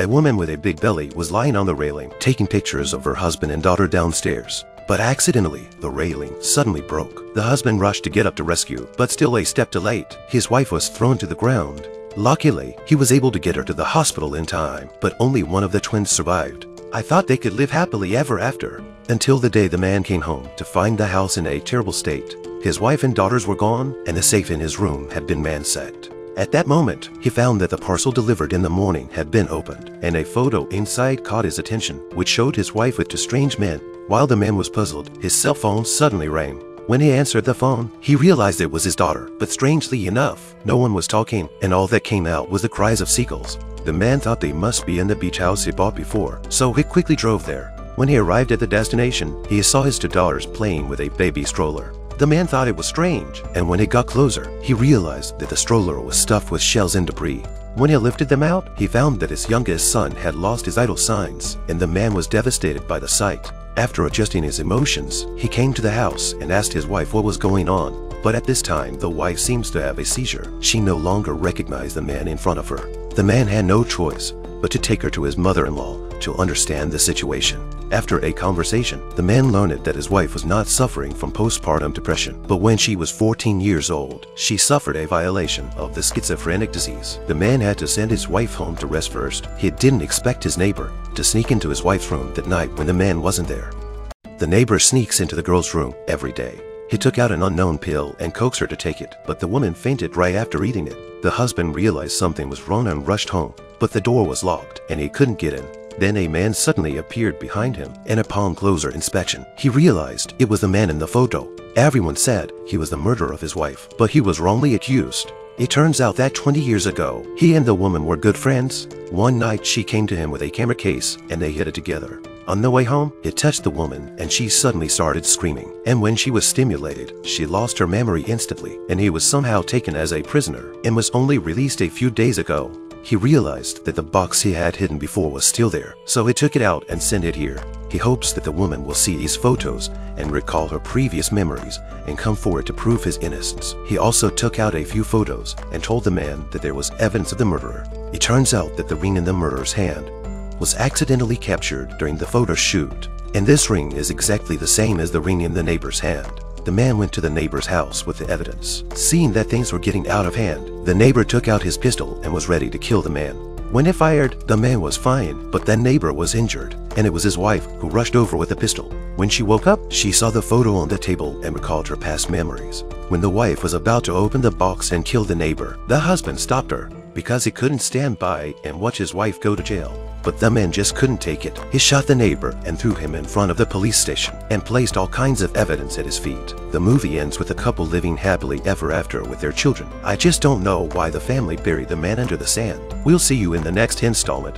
A woman with a big belly was lying on the railing, taking pictures of her husband and daughter downstairs. But accidentally, the railing suddenly broke. The husband rushed to get up to rescue, but still a step too late. His wife was thrown to the ground. Luckily, he was able to get her to the hospital in time, but only one of the twins survived. I thought they could live happily ever after, until the day the man came home to find the house in a terrible state. His wife and daughters were gone, and the safe in his room had been ransacked. At that moment, he found that the parcel delivered in the morning had been opened, and a photo inside caught his attention, which showed his wife with two strange men. While the man was puzzled, his cell phone suddenly rang. When he answered the phone, he realized it was his daughter, but strangely enough, no one was talking, and all that came out was the cries of seagulls. The man thought they must be in the beach house he bought before, so he quickly drove there. When he arrived at the destination, he saw his two daughters playing with a baby stroller. The man thought it was strange, and when he got closer, he realized that the stroller was stuffed with shells and debris. When he lifted them out, he found that his youngest son had lost his vital signs, and the man was devastated by the sight. After adjusting his emotions, he came to the house and asked his wife what was going on. But at this time, the wife seems to have a seizure. She no longer recognized the man in front of her. The man had no choice but to take her to his mother-in-law to understand the situation. After a conversation, the man learned that his wife was not suffering from postpartum depression, but when she was 14 years old, she suffered a violation of the schizophrenic disease. The man had to send his wife home to rest first. He didn't expect his neighbor to sneak into his wife's room that night when the man wasn't there. The neighbor sneaks into the girl's room every day. He took out an unknown pill and coaxed her to take it, but the woman fainted right after eating it. The husband realized something was wrong and rushed home, but the door was locked and he couldn't get in. Then a man suddenly appeared behind him, and upon closer inspection, he realized it was the man in the photo. Everyone said he was the murderer of his wife, but he was wrongly accused. It turns out that 20 years ago, he and the woman were good friends. One night she came to him with a camera case and they hid it together. On the way home, it touched the woman and she suddenly started screaming. And when she was stimulated, she lost her memory instantly and he was somehow taken as a prisoner and was only released a few days ago. He realized that the box he had hidden before was still there, so he took it out and sent it here. He hopes that the woman will see these photos and recall her previous memories and come forward to prove his innocence. He also took out a few photos and told the man that there was evidence of the murderer. It turns out that the ring in the murderer's hand was accidentally captured during the photo shoot, and this ring is exactly the same as the ring in the neighbor's hand. The man went to the neighbor's house with the evidence. Seeing that things were getting out of hand, the neighbor took out his pistol and was ready to kill the man. When he fired, the man was fine, but the neighbor was injured, and it was his wife who rushed over with the pistol. When she woke up, she saw the photo on the table and recalled her past memories. When the wife was about to open the box and kill the neighbor, the husband stopped her because he couldn't stand by and watch his wife go to jail. But the man just couldn't take it. He shot the neighbor and threw him in front of the police station and placed all kinds of evidence at his feet. The movie ends with the couple living happily ever after with their children. I just don't know why the family buried the man under the sand. We'll see you in the next installment.